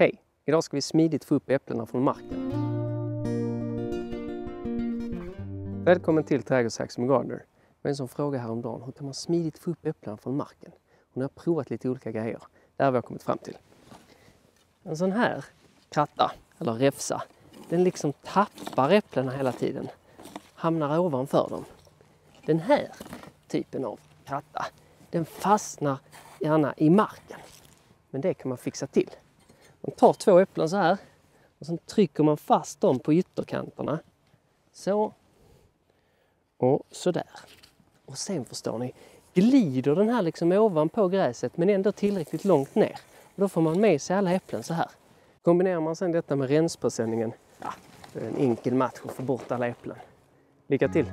Hej! Idag ska vi smidigt få upp äpplena från marken. Välkommen till Trädgårdshacks med Gardner. Det var en som frågade häromdagen, hur kan man smidigt få upp äpplena från marken? Och nu har jag provat lite olika grejer. Det här har jag kommit fram till. En sån här kratta, eller räfsa, den liksom tappar äpplena hela tiden. Hamnar ovanför dem. Den här typen av kratta, den fastnar gärna i marken. Men det kan man fixa till. Man tar två äpplen så här och sen trycker man fast dem på ytterkanterna. Så. Och så där. Och sen förstår ni, glider den här liksom ovanpå gräset men ändå tillräckligt långt ner. Och då får man med sig alla äpplen så här. Kombinerar man sen detta med renspresenningen, ja, det är en enkel match att få bort alla äpplen. Lycka till!